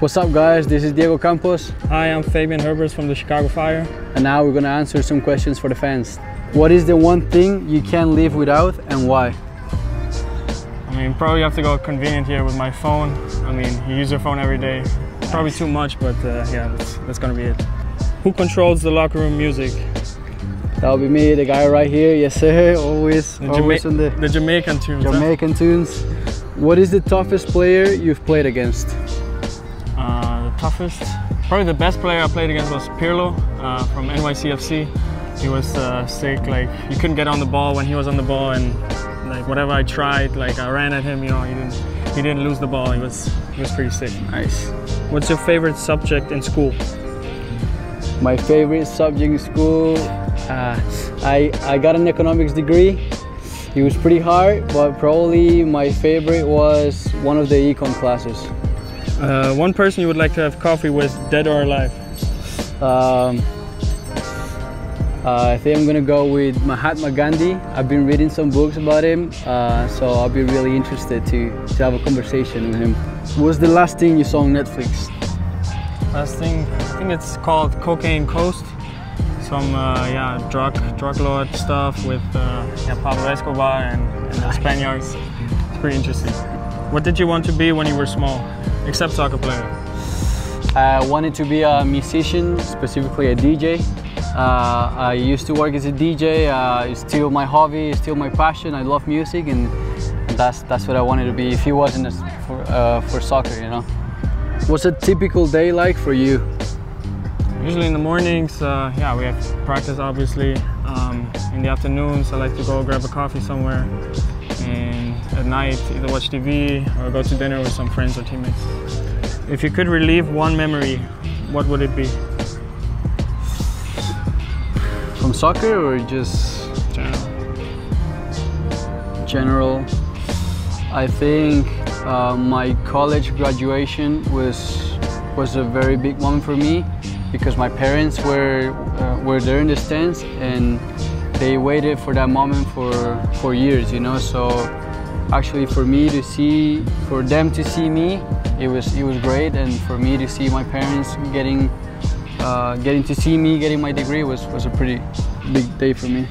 What's up guys, this is Diego Campos Hi, I'm Fabian Herbers from the Chicago Fire. and now we're gonna answer some questions for the fans. What is the one thing you can't live without and why? I mean, probably have to go convenient here with my phone. I mean, you use your phone every day. Probably too much, but uh, yeah, that's, that's gonna be it. Who controls the locker room music? That'll be me, the guy right here, yes sir, always, The, always Jama- on the the Jamaican tunes. huh? Jamaican tunes. What is the toughest player you've played against? The toughest, probably the best player I played against was Pirlo uh, from NYCFC. He was uh, sick, like you couldn't get on the ball when he was on the ball, and like whatever I tried, like I ran at him, you know, he didn't he didn't lose the ball. He was he was pretty sick. Nice. What's your favorite subject in school? My favorite subject in school, uh, I, I got an economics degree. It was pretty hard, but probably my favorite was one of the econ classes. Uh, one person you would like to have coffee with, dead or alive? Um, uh, I think I'm gonna go with Mahatma Gandhi. I've been reading some books about him, uh, so I'll be really interested to, to have a conversation with him. What's the last thing you saw on Netflix? Last thing, I think it's called Cocaine Coast. Some uh, yeah drug drug lord stuff with uh, yeah, Pablo Escobar and, and the Spaniards. It's pretty interesting. What did you want to be when you were small, except soccer player? I wanted to be a musician, specifically a DJ. Uh, I used to work as a DJ. Uh, it's still my hobby, it's still my passion. I love music, and that's that's what I wanted to be. If it wasn't for uh, for soccer, you know. What's a typical day like for you? Usually in the mornings, uh, yeah, we have practice obviously. Um, in the afternoons, I like to go grab a coffee somewhere. And at night, either watch TV or go to dinner with some friends or teammates. If you could relive one memory, what would it be? From soccer or just General. general? I think uh, my college graduation was was a very big moment for me because my parents were uh, were there in the stands and they waited for that moment for for years, you know. So actually, for me to see, for them to see me, it was it was great, and for me to see my parents getting uh, getting to see me getting my degree was was a pretty big day for me.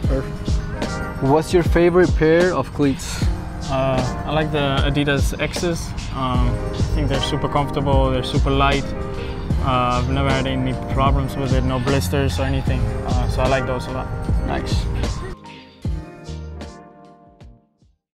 What's your favorite pair of cleats? Uh, I like the Adidas X's. Um, I think they're super comfortable, they're super light. Uh, I've never had any problems with it, no blisters or anything. Uh, so I like those a lot. Nice.